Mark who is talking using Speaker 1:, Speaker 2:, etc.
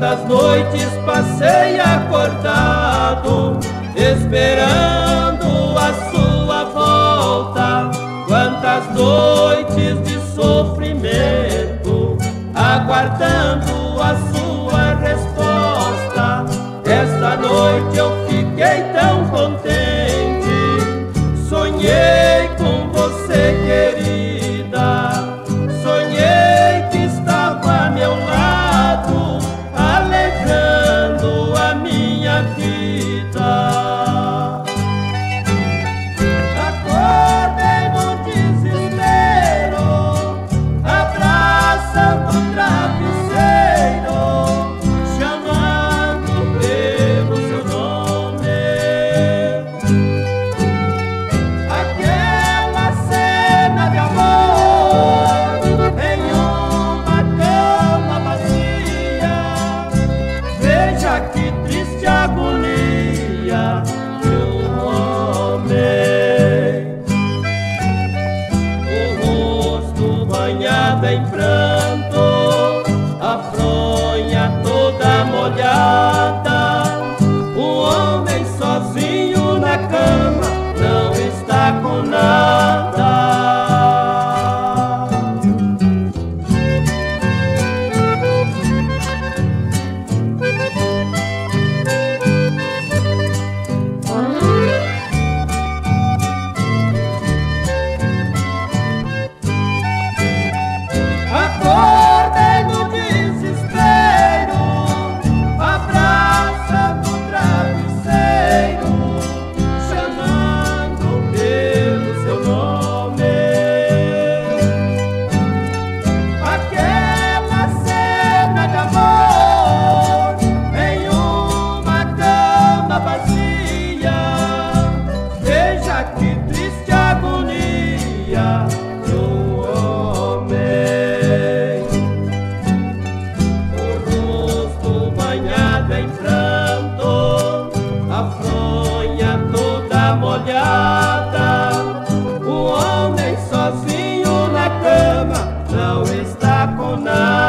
Speaker 1: Quantas noites passei acordado, esperando a sua volta. Quantas noites de sofrimento, aguardando a sua em pranto, a fronha toda molhada. O homem sozinho na cama não está com nada.